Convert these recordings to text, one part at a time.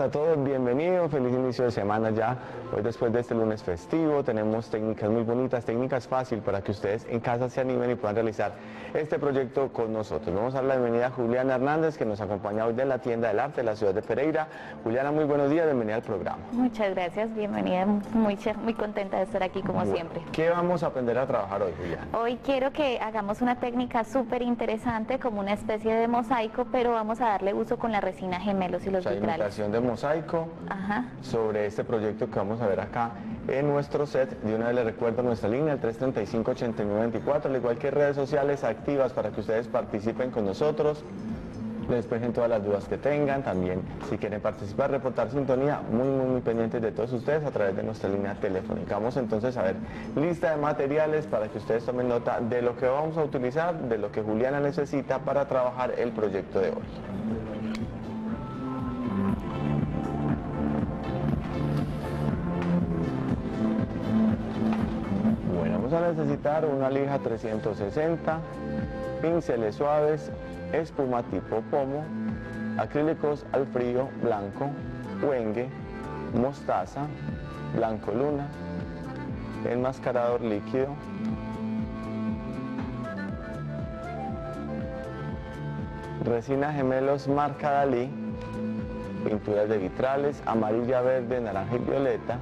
a todos, bienvenidos, feliz inicio de semana ya. Hoy después de este lunes festivo tenemos técnicas muy bonitas, técnicas fáciles para que ustedes en casa se animen y puedan realizar este proyecto con nosotros. Vamos a dar la bienvenida a Juliana Hernández que nos acompaña hoy de la tienda del arte de la ciudad de Pereira. Juliana, muy buenos días, bienvenida al programa. Muchas gracias, bienvenida, muy, muy contenta de estar aquí como siempre. ¿Qué vamos a aprender a trabajar hoy, Juliana? Hoy quiero que hagamos una técnica súper interesante como una especie de mosaico, pero vamos a darle uso con la resina gemelos y los o sea, de mosaico sobre este proyecto que vamos a ver acá en nuestro set. De una vez les recuerdo nuestra línea, el 335-8924, al igual que redes sociales activas para que ustedes participen con nosotros despejen todas las dudas que tengan, también si quieren participar, reportar sintonía, muy muy muy pendientes de todos ustedes a través de nuestra línea telefónica. Vamos entonces a ver lista de materiales para que ustedes tomen nota de lo que vamos a utilizar, de lo que Juliana necesita para trabajar el proyecto de hoy. A necesitar una lija 360, pinceles suaves, espuma tipo pomo, acrílicos al frío blanco, huengue, mostaza, blanco luna, enmascarador líquido, resina gemelos marca Dalí, pinturas de vitrales, amarilla, verde, naranja y violeta,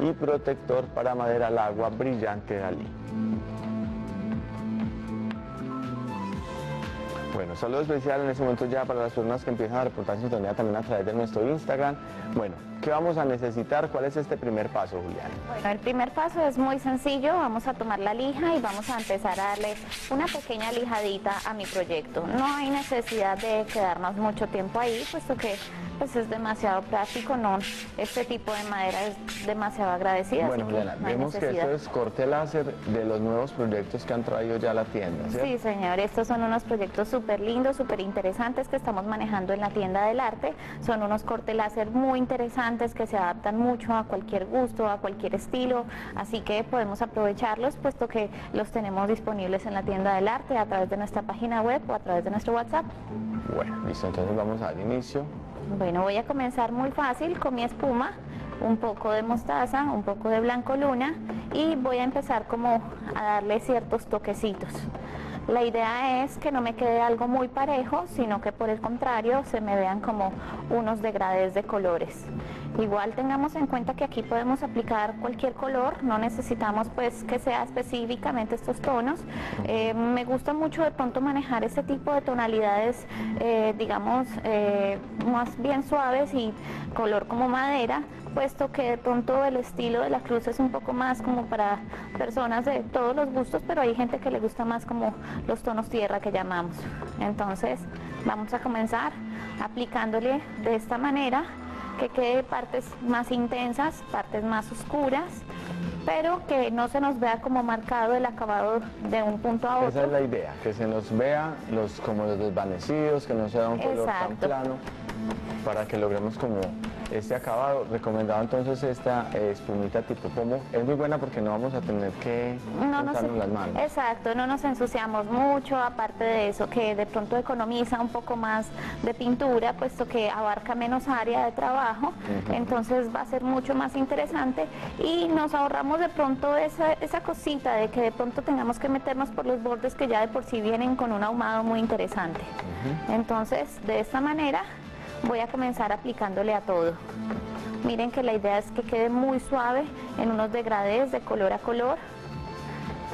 y protector para madera al agua brillante Dalí. Bueno, saludo especial en este momento ya para las personas que empiezan a reportar sintonía también a través de nuestro Instagram. Bueno, ¿qué vamos a necesitar? ¿Cuál es este primer paso, Julián? Bueno, el primer paso es muy sencillo. Vamos a tomar la lija y vamos a empezar a darle una pequeña lijadita a mi proyecto. No hay necesidad de quedarnos mucho tiempo ahí, puesto que pues es demasiado práctico, no, este tipo de madera es demasiado agradecida. Bueno, Juliana, vemos que esto es corte láser de los nuevos proyectos que han traído ya a la tienda, Sí, señor, estos son unos proyectos súper lindos, súper interesantes que estamos manejando en la tienda del arte. Son unos corte láser muy interesantes que se adaptan mucho a cualquier gusto, a cualquier estilo, así que podemos aprovecharlos puesto que los tenemos disponibles en la tienda del arte a través de nuestra página web o a través de nuestro WhatsApp. Bueno, listo, entonces vamos al inicio. Bueno, voy a comenzar muy fácil con mi espuma, un poco de mostaza, un poco de blanco luna y voy a empezar como a darle ciertos toquecitos. La idea es que no me quede algo muy parejo, sino que por el contrario se me vean como unos degrades de colores. Igual tengamos en cuenta que aquí podemos aplicar cualquier color, no necesitamos pues que sea específicamente estos tonos. Eh, me gusta mucho de pronto manejar este tipo de tonalidades, eh, digamos, eh, más bien suaves y color como madera, puesto que de pronto el estilo de la cruz es un poco más como para personas de todos los gustos, pero hay gente que le gusta más como los tonos tierra que llamamos. Entonces vamos a comenzar aplicándole de esta manera que quede partes más intensas, partes más oscuras, pero que no se nos vea como marcado el acabado de un punto a otro. Esa es la idea, que se nos vea los como los desvanecidos, que no sea un color tan plano, para que logremos como este acabado. Recomendado entonces esta eh, espumita tipo pomo. Es muy buena porque no vamos a tener que no las manos. Exacto, no nos ensuciamos mucho, aparte de eso que de pronto economiza un poco más de pintura, puesto que abarca menos área de trabajo, entonces va a ser mucho más interesante y nos ahorramos de pronto esa, esa cosita de que de pronto tengamos que meternos por los bordes que ya de por sí vienen con un ahumado muy interesante. Entonces, de esta manera voy a comenzar aplicándole a todo. Miren que la idea es que quede muy suave en unos degradés de color a color.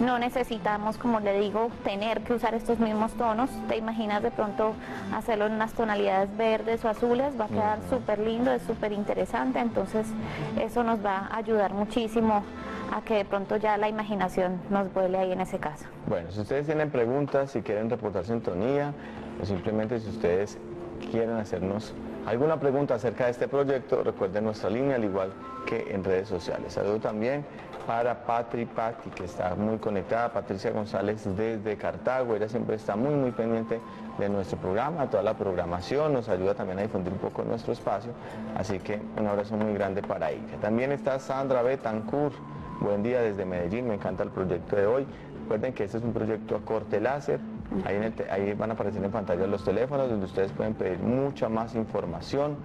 No necesitamos, como le digo, tener que usar estos mismos tonos. Te imaginas de pronto hacerlo en unas tonalidades verdes o azules, va a quedar súper lindo, es súper interesante. Entonces eso nos va a ayudar muchísimo a que de pronto ya la imaginación nos vuele ahí en ese caso. Bueno, si ustedes tienen preguntas, si quieren reportar sintonía, o simplemente si ustedes quieren hacernos alguna pregunta acerca de este proyecto, recuerden nuestra línea, al igual que en redes sociales. Saludo también para Patri Pati, que está muy conectada, Patricia González desde Cartago, ella siempre está muy, muy pendiente de nuestro programa, toda la programación, nos ayuda también a difundir un poco nuestro espacio, así que un abrazo muy grande para ella. También está Sandra Betancourt, buen día desde Medellín, me encanta el proyecto de hoy. Recuerden que este es un proyecto a corte láser, Ahí, ahí van a aparecer en pantalla los teléfonos donde ustedes pueden pedir mucha más información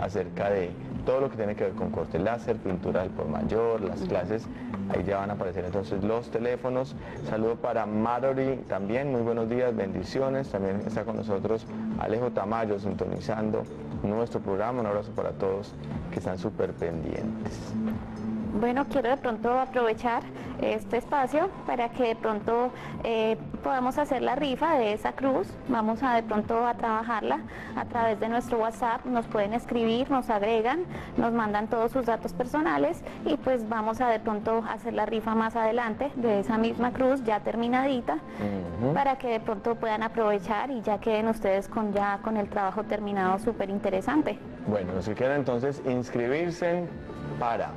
acerca de todo lo que tiene que ver con corte láser, pintura del por mayor, las clases, ahí ya van a aparecer entonces los teléfonos. Saludo para Mallory también, muy buenos días, bendiciones. También está con nosotros Alejo Tamayo sintonizando nuestro programa. Un abrazo para todos que están súper pendientes. Bueno, quiero de pronto aprovechar este espacio para que de pronto eh, podamos hacer la rifa de esa cruz. Vamos a de pronto a trabajarla a través de nuestro WhatsApp. Nos pueden escribir, nos agregan, nos mandan todos sus datos personales y pues vamos a de pronto hacer la rifa más adelante de esa misma cruz ya terminadita para que de pronto puedan aprovechar y ya queden ustedes con ya con el trabajo terminado súper interesante. Bueno, si quieren entonces inscribirse para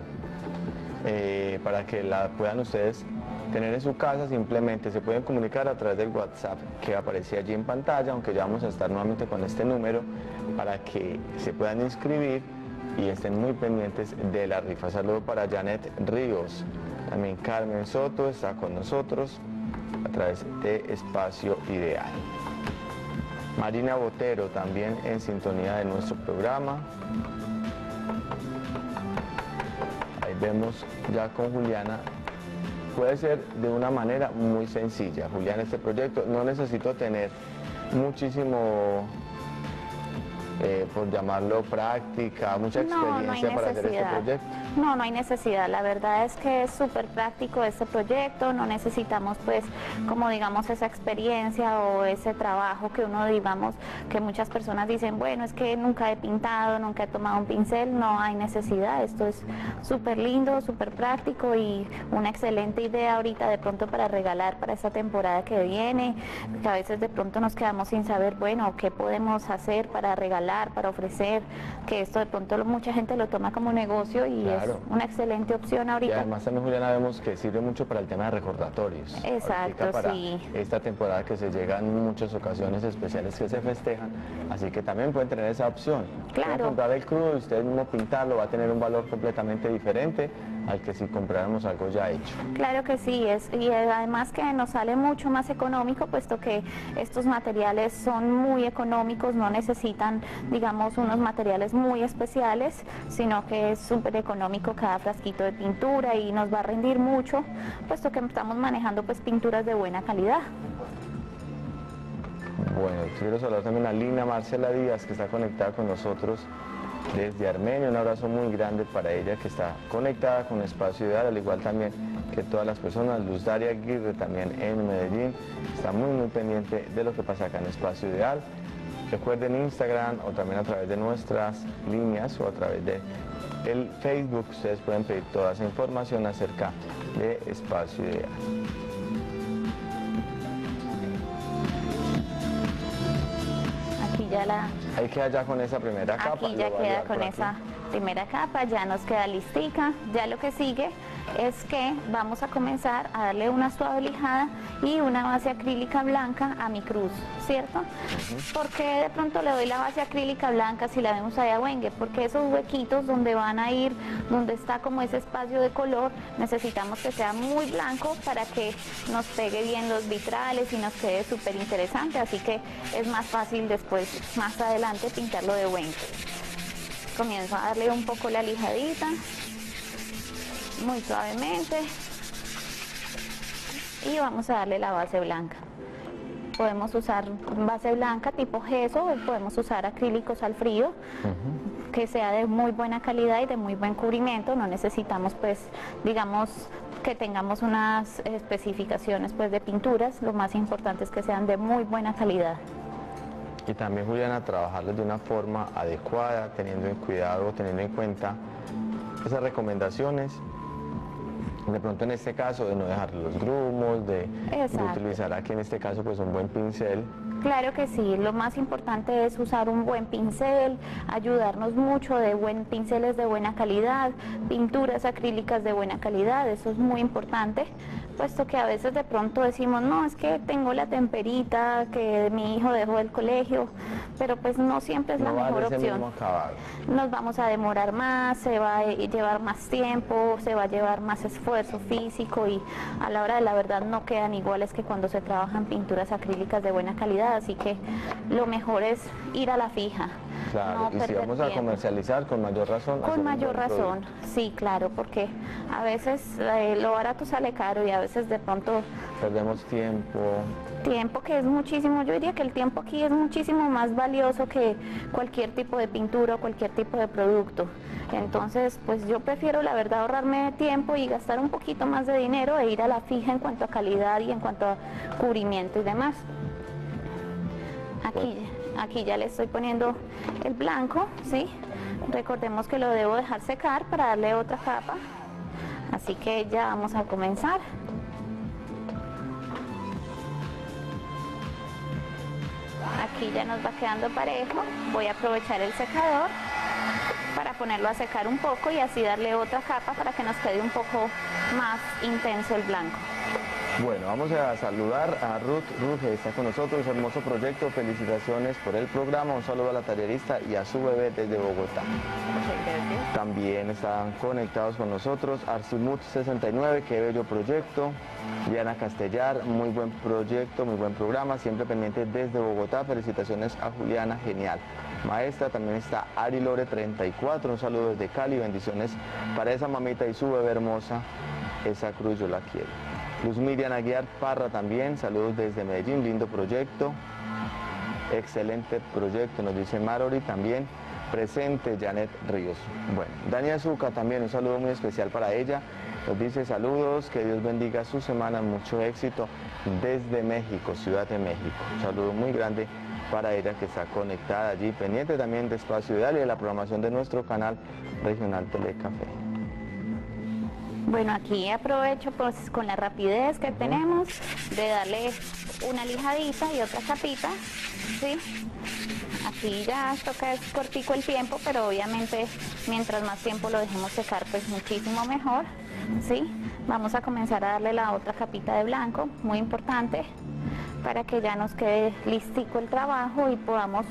eh, para que la puedan ustedes tener en su casa, simplemente se pueden comunicar a través del WhatsApp que aparece allí en pantalla, aunque ya vamos a estar nuevamente con este número para que se puedan inscribir y estén muy pendientes de la rifa. Saludo para Janet Ríos, también Carmen Soto está con nosotros a través de Espacio Ideal. Marina Botero también en sintonía de nuestro programa. Vemos ya con Juliana, puede ser de una manera muy sencilla. Juliana, este proyecto no necesito tener muchísimo eh, por llamarlo práctica, mucha experiencia para hacer este proyecto? No, no hay necesidad. La verdad es que es súper práctico este proyecto. No necesitamos, pues, como digamos, esa experiencia o ese trabajo que uno, digamos, que muchas personas dicen, bueno, es que nunca he pintado, nunca he tomado un pincel. No hay necesidad. Esto es súper lindo, súper práctico y una excelente idea ahorita de pronto para regalar para esta temporada que viene. Que a veces de pronto nos quedamos sin saber, bueno, qué podemos hacer para regalar para ofrecer, que esto de pronto mucha gente lo toma como negocio y es una excelente opción ahorita. Y además también Juliana vemos que sirve mucho para el tema de recordatorios. Exacto, para Esta temporada que se llega en muchas ocasiones especiales que se festejan, así que también pueden tener esa opción. Claro. comprar el crudo y usted mismo pintarlo va a tener un valor completamente diferente al que si compráramos algo ya hecho. Claro que sí, es, y además que nos sale mucho más económico, puesto que estos materiales son muy económicos, no necesitan, digamos, unos materiales muy especiales, sino que es súper económico cada frasquito de pintura y nos va a rendir mucho, puesto que estamos manejando pues pinturas de buena calidad. Bueno, quiero saludar también a Lina Marcela Díaz, que está conectada con nosotros desde Armenia. Un abrazo muy grande para ella que está conectada con Espacio Ideal, al igual también que todas las personas. Luz Daria Aguirre también en Medellín está muy muy pendiente de lo que pasa acá en Espacio Ideal. Recuerden Instagram o también a través de nuestras líneas o a través de el Facebook, ustedes pueden pedir toda esa información acerca de Espacio Ideal. Ahí queda ya con esa primera capa. Aquí ya queda con esa primera capa, ya nos queda listica. Ya lo que sigue es que vamos a comenzar a darle una suave lijada y una base acrílica blanca a mi cruz, ¿cierto? Porque de pronto le doy la base acrílica blanca si la vemos allá wengue? Porque esos huequitos donde van a ir, donde está como ese espacio de color, necesitamos que sea muy blanco para que nos pegue bien los vitrales y nos quede súper interesante, así que es más fácil después, más adelante, pintarlo de wengue. Comienzo a darle un poco la lijadita muy suavemente y vamos a darle la base blanca. Podemos usar base blanca tipo gesso podemos usar acrílicos al frío, que sea de muy buena calidad y de muy buen cubrimiento. No necesitamos pues, digamos, que tengamos unas especificaciones pues de pinturas. Lo más importante es que sean de muy buena calidad. Y también, Juliana, trabajarlos de una forma adecuada, teniendo en cuidado, teniendo en cuenta esas recomendaciones de pronto en este caso de no dejar los grumos, de, utilizar aquí en este caso pues un buen pincel Claro que sí, lo más importante es usar un buen pincel, ayudarnos mucho de buen pinceles de buena calidad, pinturas acrílicas de buena calidad, eso es muy importante puesto que a veces de pronto decimos, no, es que tengo la temperita que mi hijo dejó del colegio, pero pues no siempre es la mejor opción. Nos vamos a demorar más, se va a llevar más tiempo, se va a llevar más esfuerzo físico y a la hora de la verdad no quedan iguales que cuando se trabajan pinturas acrílicas de buena calidad, así que lo mejor es ir a la fija. Claro, y si vamos a comercializar, con mayor razón. Con mayor razón, sí, claro, porque a veces eh, lo barato sale caro y a veces de pronto... Perdemos tiempo. Tiempo que es muchísimo, yo diría que el tiempo aquí es muchísimo más valioso que cualquier tipo de pintura o cualquier tipo de producto. Entonces, pues yo prefiero la verdad ahorrarme tiempo y gastar un poquito más de dinero e ir a la fija en cuanto a calidad y en cuanto a cubrimiento y demás. Aquí. Aquí ya le estoy poniendo el blanco, ¿sí? Recordemos que lo debo dejar secar para darle otra capa. Así que ya vamos a comenzar. Aquí ya nos va quedando parejo. Voy a aprovechar el secador para ponerlo a secar un poco y así darle otra capa para que nos quede un poco más intenso el blanco. Bueno, vamos a saludar a Ruth. Ruth está con nosotros, hermoso proyecto. Felicitaciones por el programa. Un saludo a la tallerista y a su bebé desde Bogotá. También están conectados con nosotros Arsimut 69, qué bello proyecto. Diana Castellar, muy buen proyecto, muy buen programa, siempre pendiente desde Bogotá. Felicitaciones a Juliana, genial. Maestra, también está Ari Lore 34, un saludo desde Cali, bendiciones para esa mamita y su bebé hermosa. Esa cruz yo la quiero. Luz Miriam Aguiar Parra también, saludos desde Medellín, lindo proyecto, excelente proyecto, nos dice Marori también, presente Janet Ríos. Bueno, Dania Zuca también, un saludo muy especial para ella, nos dice saludos, que Dios bendiga su semana, mucho éxito desde México, Ciudad de México. Un saludo muy grande para ella que está conectada allí, pendiente también de Espacio Ideal y de la programación de nuestro canal regional Telecafé. Bueno, aquí aprovecho pues con la rapidez que tenemos de darle una lijadita y otra capita, ¿sí? Aquí ya toca es cortico el tiempo, pero obviamente mientras más tiempo lo dejemos secar pues muchísimo mejor, ¿sí? Vamos a comenzar a darle la otra capita de blanco, muy importante, para que ya nos quede listico el trabajo y podamos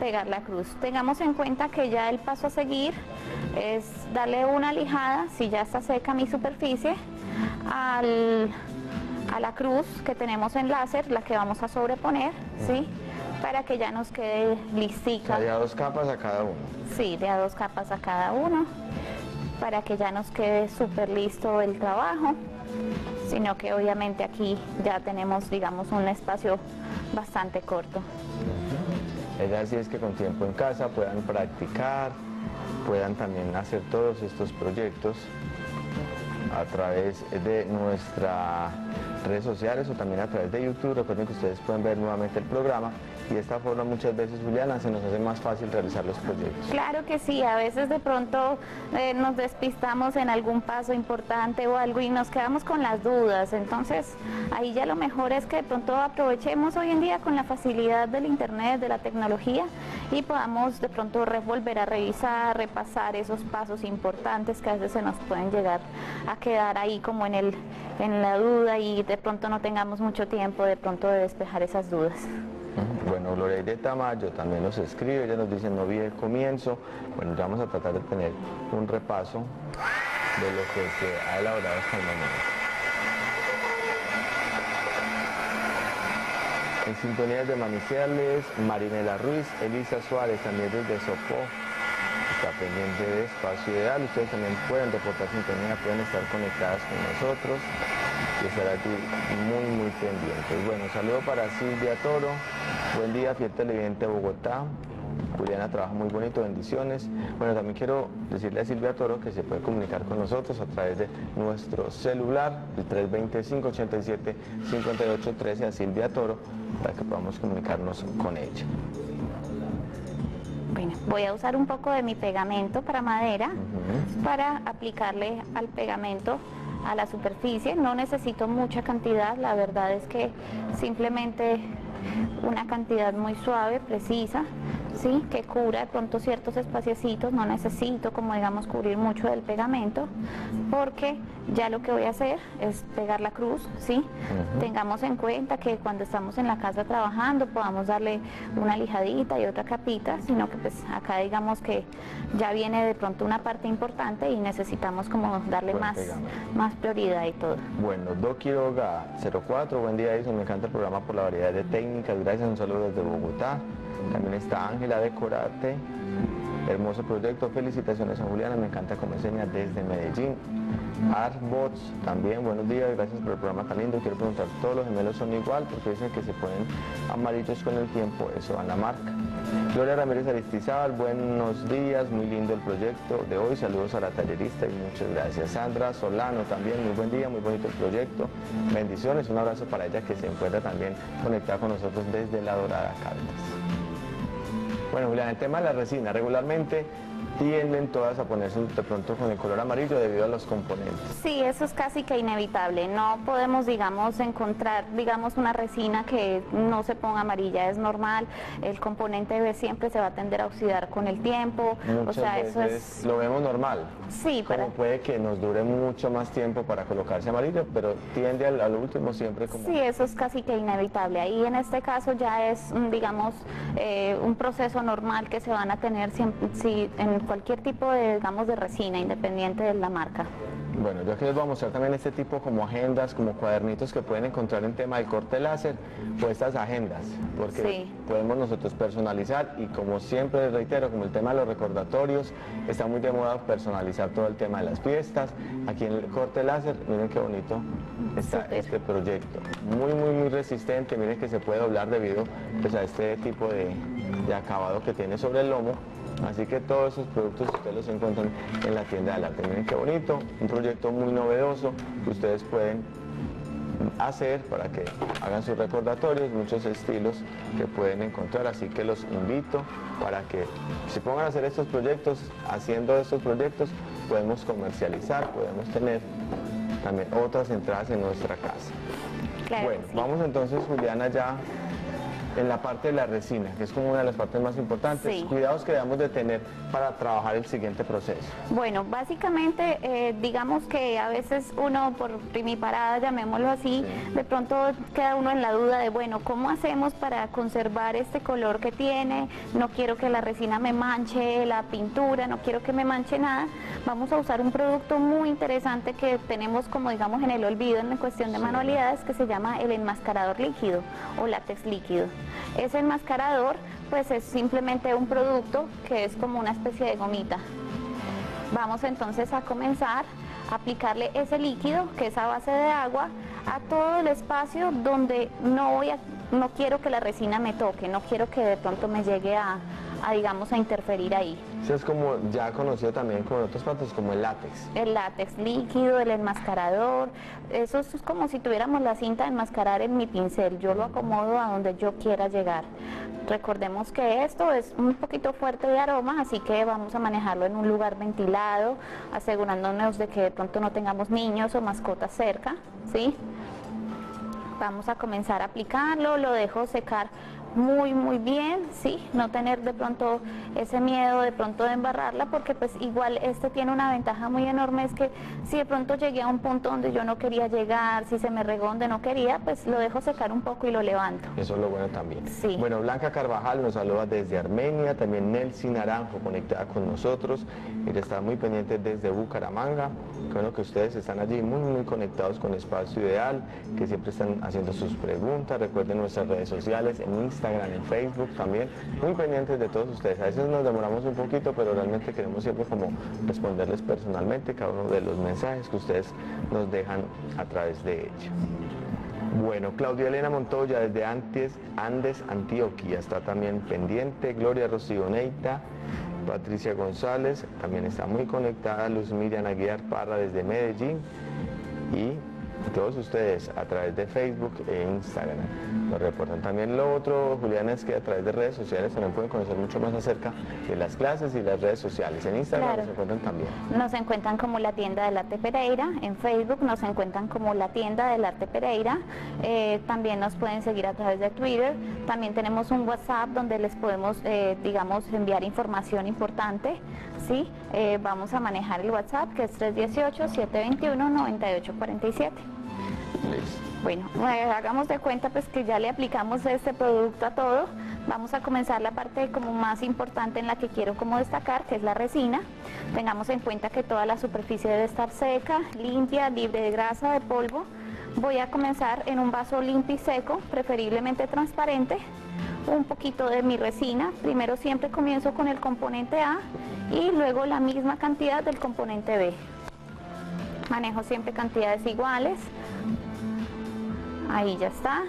pegar la cruz. Tengamos en cuenta que ya el paso a seguir es darle una lijada, si ya está seca mi superficie, a la cruz que tenemos en láser, la que vamos a sobreponer, ¿sí? Para que ya nos quede listica. de a dos capas a cada uno. Sí, de a dos capas a cada uno, para que ya nos quede súper listo el trabajo sino que obviamente aquí ya tenemos, digamos, un espacio bastante corto. Es así es que con tiempo en casa puedan practicar, puedan también hacer todos estos proyectos a través de nuestras redes sociales o también a través de YouTube. Recuerden que ustedes pueden ver nuevamente el programa y de esta forma muchas veces, Juliana, se nos hace más fácil realizar los proyectos. Claro que sí, a veces de pronto eh, nos despistamos en algún paso importante o algo y nos quedamos con las dudas, entonces ahí ya lo mejor es que de pronto aprovechemos hoy en día con la facilidad del internet, de la tecnología y podamos de pronto volver a revisar, repasar esos pasos importantes que a veces se nos pueden llegar a quedar ahí como en, el, en la duda y de pronto no tengamos mucho tiempo de pronto de despejar esas dudas. Bueno, Gloria de Tamayo también nos escribe, ella nos dice no vi el comienzo. Bueno, ya vamos a tratar de tener un repaso de lo que se ha elaborado hasta el momento. En sintonías de Maniciales, Marinela Ruiz, Elisa Suárez también desde Sopó, está pendiente de Espacio Ideal. Ustedes también pueden reportar sintonía, pueden estar conectadas con nosotros estar aquí muy, muy pendientes. Bueno, saludo para Silvia Toro. Buen día, fiel televidente de Bogotá. Juliana trabaja muy bonito, bendiciones. Bueno, también quiero decirle a Silvia Toro que se puede comunicar con nosotros a través de nuestro celular, el 325-87-5813 a Silvia Toro, para que podamos comunicarnos con ella. Bueno, voy a usar un poco de mi pegamento para madera para aplicarle al pegamento a la superficie. No necesito mucha cantidad, la verdad es que simplemente una cantidad muy suave, precisa, ¿sí? que cubra de pronto ciertos espaciecitos, no necesito como digamos cubrir mucho del pegamento, porque ya lo que voy a hacer es pegar la cruz, ¿sí? Tengamos en cuenta que cuando estamos en la casa trabajando podamos darle una lijadita y otra capita, sino que pues acá digamos que ya viene de pronto una parte importante y necesitamos como darle más, más prioridad y todo. Bueno, Doc 04, buen día, me encanta el programa por la variedad de técnicas, gracias, un saludo desde Bogotá. También está Ángela Decorate. Hermoso proyecto, felicitaciones a Juliana, me encanta cómo enseña desde Medellín. Artbots, también buenos días, gracias por el programa tan lindo. Quiero preguntar, ¿todos los gemelos son igual? Porque dicen que se ponen amarillos con el tiempo, eso va la marca. Gloria Ramírez Aristizábal, buenos días, muy lindo el proyecto de hoy, saludos a la tallerista y muchas gracias. Sandra Solano también, muy buen día, muy bonito el proyecto, bendiciones, un abrazo para ella que se encuentra también conectada con nosotros desde La Dorada Caldas. Bueno, Julián, el tema de la resina, regularmente tienden todas a ponerse de pronto con el color amarillo debido a los componentes. Sí, eso es casi que inevitable. No podemos, digamos, encontrar, digamos, una resina que no se ponga amarilla. Es normal. El componente siempre se va a tender a oxidar con el tiempo. o sea, eso es... Lo vemos normal. Sí, pero... puede que nos dure mucho más tiempo para colocarse amarillo, pero tiende al, último siempre como... Sí, eso es casi que inevitable. Ahí en este caso ya es, digamos, eh, un proceso normal que se van a tener si, en cualquier tipo de, digamos, de resina, independiente de la marca. Bueno, yo aquí les voy a mostrar también este tipo como agendas, como cuadernitos que pueden encontrar en tema del corte láser o estas agendas, porque podemos nosotros personalizar y como siempre reitero, como el tema de los recordatorios, está muy de moda personalizar todo el tema de las fiestas. Aquí en el corte láser, miren qué bonito está este proyecto. Muy, muy, muy resistente, miren que se puede doblar debido pues, a este tipo de, de acabado que tiene sobre el lomo Así que todos esos productos ustedes los encuentran en la tienda del arte. Miren qué bonito, un proyecto muy novedoso que ustedes pueden hacer para que hagan sus recordatorios, muchos estilos que pueden encontrar, así que los invito para que se pongan a hacer estos proyectos, haciendo estos proyectos podemos comercializar, podemos tener también otras entradas en nuestra casa. bueno, vamos entonces Juliana ya en la parte de la resina, que es como una de las partes más importantes. Cuidados que debemos de tener para trabajar el siguiente proceso. Bueno, básicamente, eh, digamos que a veces uno por primiparada, llamémoslo así, de pronto queda uno en la duda de, bueno, ¿cómo hacemos para conservar este color que tiene? No quiero que la resina me manche la pintura, no quiero que me manche nada. Vamos a usar un producto muy interesante que tenemos como digamos en el olvido en la cuestión de manualidades que se llama el enmascarador líquido o látex líquido. Ese enmascarador pues es simplemente un producto que es como una especie de gomita. Vamos entonces a comenzar a aplicarle ese líquido que es a base de agua a todo el espacio donde no voy a, no quiero que la resina me toque, no quiero que de pronto me llegue a, a digamos a interferir ahí. Eso es como ya conocido también con otros partes como el látex. El látex líquido, el enmascarador, eso es como si tuviéramos la cinta de enmascarar en mi pincel, yo lo acomodo a donde yo quiera llegar. Recordemos que esto es un poquito fuerte de aroma, así que vamos a manejarlo en un lugar ventilado, asegurándonos de que de pronto no tengamos niños o mascotas cerca, ¿sí? Vamos a comenzar a aplicarlo, lo dejo secar muy muy bien, sí, no tener de pronto ese miedo de pronto de embarrarla porque pues igual este tiene una ventaja muy enorme es que si de pronto llegué a un punto donde yo no quería llegar, si se me regó donde no quería, pues lo dejo secar un poco y lo levanto. Eso es lo bueno también. Sí. Bueno, Blanca Carvajal nos saluda desde Armenia, también Nelsi Naranjo conectada con nosotros, ella está muy pendiente desde Bucaramanga, bueno que ustedes están allí muy muy conectados con Espacio Ideal, que siempre están haciendo sus preguntas, recuerden nuestras redes sociales en Instagram Instagram, en Facebook también, muy pendientes de todos ustedes. A veces nos demoramos un poquito, pero realmente queremos siempre como responderles personalmente cada uno de los mensajes que ustedes nos dejan a través de ellos. Bueno, Claudia Elena Montoya desde Antes, Andes, Antioquia, está también pendiente. Gloria Rocío Neita, Patricia González, también está muy conectada. Luz Miriam Aguiar Parra desde Medellín. Y todos ustedes a través de Facebook e Instagram lo reportan. También lo otro, Juliana, es que a través de redes sociales también pueden conocer mucho más acerca de las clases y las redes sociales. En Instagram nos encuentran también. Nos encuentran como la tienda del arte Pereira, en Facebook nos encuentran como la tienda del arte Pereira, eh, también nos pueden seguir a través de Twitter, también tenemos un WhatsApp donde les podemos, eh, digamos, enviar información importante, ¿sí? Eh, vamos a manejar el WhatsApp que es 318-721-9847. Bueno, hagamos de cuenta pues que ya le aplicamos este producto a todo. Vamos a comenzar la parte como más importante en la que quiero como destacar, que es la resina. Tengamos en cuenta que toda la superficie debe estar seca, limpia, libre de grasa, de polvo. Voy a comenzar en un vaso limpio y seco, preferiblemente transparente, un poquito de mi resina. Primero siempre comienzo con el componente A y luego la misma cantidad del componente B. Manejo siempre cantidades iguales ahí ya está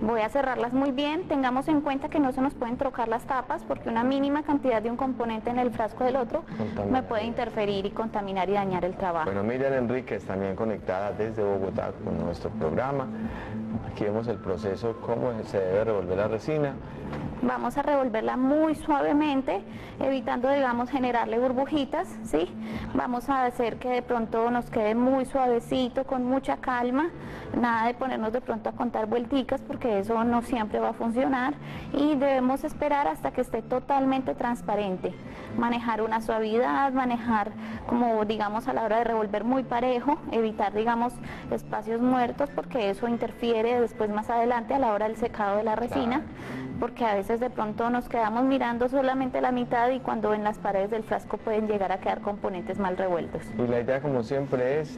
voy a cerrarlas muy bien, tengamos en cuenta que no se nos pueden trocar las tapas porque una mínima cantidad de un componente en el frasco del otro me puede interferir y contaminar y dañar el trabajo. Bueno, Miriam Enríquez también conectada desde Bogotá con nuestro programa. Aquí vemos el proceso, cómo se debe revolver la resina. Vamos a revolverla muy suavemente, evitando, digamos, generarle burbujitas, ¿sí? Vamos a hacer que de pronto nos quede muy suavecito, con mucha calma. Nada de ponernos de pronto a contar vuelticas porque eso no siempre va a funcionar. Y debemos esperar hasta que esté totalmente transparente. Manejar una suavidad, manejar como, digamos, a la hora de revolver muy parejo, evitar, digamos, espacios muertos porque eso interfiere después más adelante a la hora del secado de la resina porque a veces de pronto nos quedamos mirando solamente la mitad y cuando en las paredes del frasco pueden llegar a quedar componentes mal revueltos. Y la idea como siempre es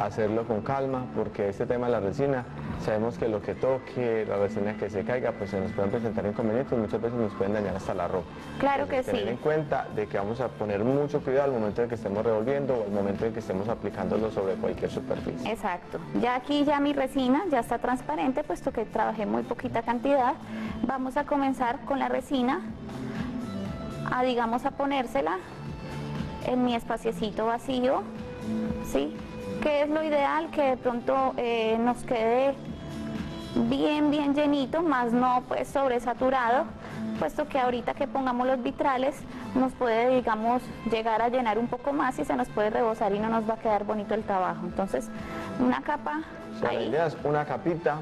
hacerlo con calma porque este tema de la resina sabemos que lo que toque, la resina que se caiga, pues se nos pueden presentar inconvenientes, muchas veces nos pueden dañar hasta la ropa. Claro que sí. Tener en cuenta de que vamos a poner mucho cuidado al momento en que estemos revolviendo o al momento en que estemos aplicándolo sobre cualquier superficie. Exacto. Ya aquí ya mi resina ya está transparente, puesto que trabajé muy poquita cantidad. Vamos a comenzar con la resina, a digamos a ponérsela en mi espaciecito vacío, ¿sí? que es lo ideal, que de pronto eh, nos quede bien, bien llenito, más no pues sobresaturado, puesto que ahorita que pongamos los vitrales nos puede, digamos, llegar a llenar un poco más y se nos puede rebosar y no nos va a quedar bonito el trabajo. Entonces, una capa La idea es una capita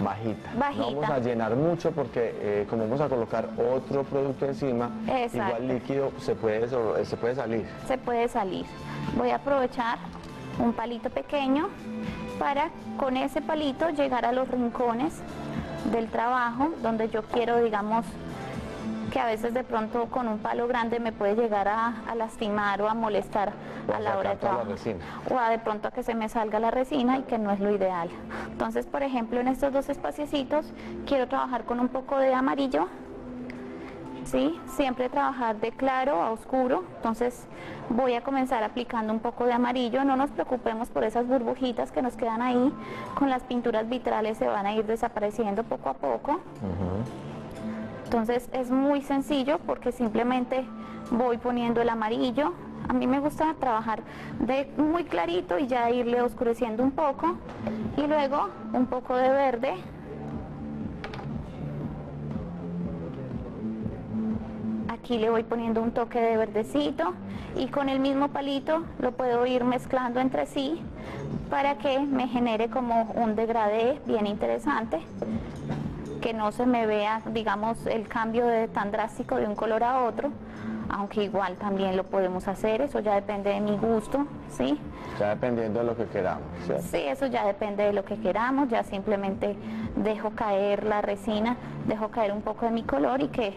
bajita. No vamos a llenar mucho porque eh, como vamos a colocar otro producto encima, igual líquido se puede, se puede salir. Se puede salir. Voy a aprovechar un palito pequeño para con ese palito llegar a los rincones del trabajo donde yo quiero, digamos, que a veces de pronto con un palo grande me puede llegar a, lastimar o a molestar a la hora de trabajo. O a de pronto a que se me salga la resina y que no es lo ideal. Entonces, por ejemplo, en estos dos espaciecitos quiero trabajar con un poco de amarillo ¿sí? Siempre trabajar de claro a oscuro, entonces voy a comenzar aplicando un poco de amarillo, no nos preocupemos por esas burbujitas que nos quedan ahí, con las pinturas vitrales se van a ir desapareciendo poco a poco. Entonces es muy sencillo porque simplemente voy poniendo el amarillo, a mí me gusta trabajar de muy clarito y ya irle oscureciendo un poco. Y luego un poco de verde Aquí le voy poniendo un toque de verdecito y con el mismo palito lo puedo ir mezclando entre sí para que me genere como un degradé bien interesante que no se me vea digamos el cambio de tan drástico de un color a otro aunque igual también lo podemos hacer, eso ya depende de mi gusto, ¿sí? Ya dependiendo de lo que queramos, Sí, eso ya depende de lo que queramos, ya simplemente dejo caer la resina, dejo caer un poco de mi color y que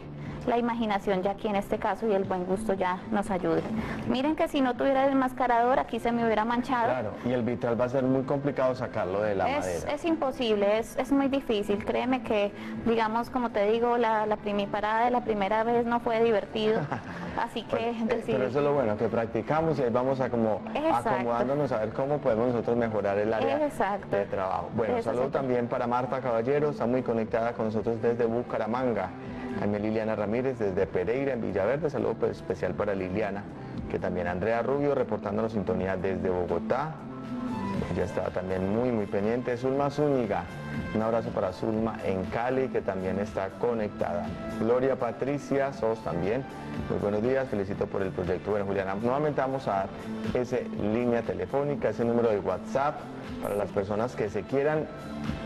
la imaginación ya aquí en este caso y el buen gusto ya nos ayude. Miren que si no tuviera el enmascarador aquí se me hubiera manchado. Claro, y el vitral va a ser muy complicado sacarlo de la es, madera. Es imposible, es, es, muy difícil. Créeme que, digamos, como te digo, la, la parada de la primera vez no fue divertido. Así que decir... Pero eso es lo bueno, que practicamos y ahí vamos a como acomodándonos a ver cómo podemos nosotros mejorar el área de trabajo. Bueno, saludo también para Marta Caballero, está muy conectada con nosotros desde Bucaramanga. También Liliana Ramírez desde Pereira, en Villaverde. Saludo pues, especial para Liliana. Que también Andrea Rubio reportándonos sintonía desde Bogotá. Ya estaba también muy, muy pendiente. Zulma Zúñiga, un abrazo para Zulma en Cali, que también está conectada. Gloria Patricia Sos también. Muy buenos días, felicito por el proyecto. Bueno, Juliana, nuevamente vamos a dar esa línea telefónica, ese número de WhatsApp para las personas que se quieran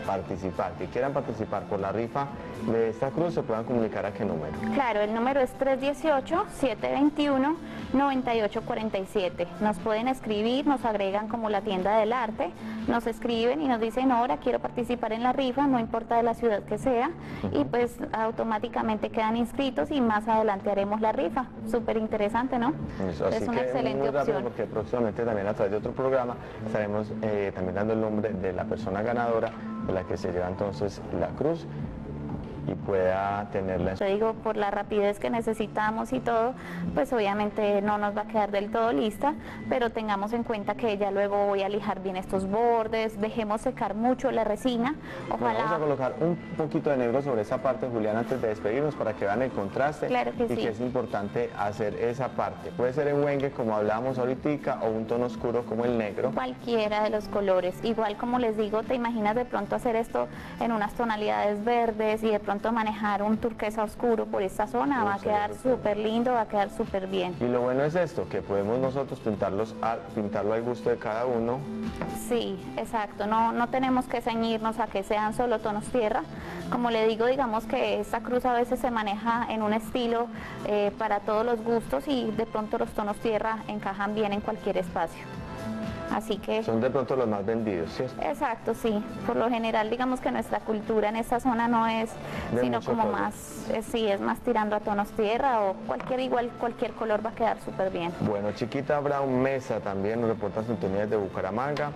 participar, que quieran participar por la rifa de esta cruz, se puedan comunicar a qué número. Claro, el número es 318-721-9847. Nos pueden escribir, nos agregan como la tienda del arte, nos escriben y nos dicen, ahora quiero participar en la rifa, no importa de la ciudad que sea, y pues automáticamente quedan inscritos y más adelante haremos la rifa. Súper interesante, ¿no? es una excelente opción. Porque próximamente también a través de otro programa estaremos eh, también dando el nombre de la persona ganadora de la que se lleva entonces la cruz y pueda tenerla. Te digo, por la rapidez que necesitamos y todo, pues obviamente no nos va a quedar del todo lista, pero tengamos en cuenta que ya luego voy a lijar bien estos bordes, dejemos secar mucho la resina. Ojalá... vamos a colocar un poquito de negro sobre esa parte, Julián, antes de despedirnos para que vean el contraste claro que y que es importante hacer esa parte. Puede ser en wengue, como hablábamos ahorita, o un tono oscuro como el negro. Cualquiera de los colores. Igual como les digo, te imaginas de pronto hacer esto en unas tonalidades verdes y de pronto manejar un turquesa oscuro por esta zona, va a quedar súper lindo, va a quedar súper bien. Y lo bueno es esto, que podemos nosotros pintarlos a, pintarlo al gusto de cada uno. Sí, exacto, no, no tenemos que ceñirnos a que sean solo tonos tierra. Como le digo, digamos que esta cruz a veces se maneja en un estilo eh, para todos los gustos y de pronto los tonos tierra encajan bien en cualquier espacio. Así que... Son de pronto los más vendidos, ¿sí? Exacto, sí. Por lo general, digamos que nuestra cultura en esta zona no es, sino como más, eh, sí, es más tirando a tonos tierra o cualquier, igual cualquier color va a quedar súper bien. Bueno, Chiquita Brown Mesa también nos reporta sintonías de Bucaramanga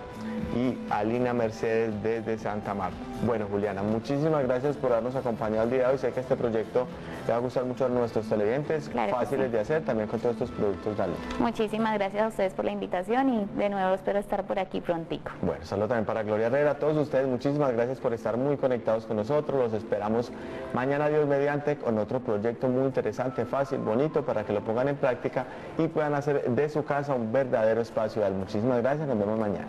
y Alina Mercedes desde Santa Marta. Bueno, Juliana, muchísimas gracias por habernos acompañado el día de hoy. Sé que este proyecto le va a gustar mucho a nuestros televidentes, fáciles de hacer, también con todos estos productos Dale. Muchísimas gracias a ustedes por la invitación y de nuevo espero estar por aquí prontico. Bueno, saludo también para Gloria Herrera, a todos ustedes, muchísimas gracias por estar muy conectados con nosotros. Los esperamos mañana, Dios mediante, con otro proyecto muy interesante, fácil, bonito, para que lo pongan en práctica y puedan hacer de su casa un verdadero espacio. Muchísimas gracias, nos vemos mañana.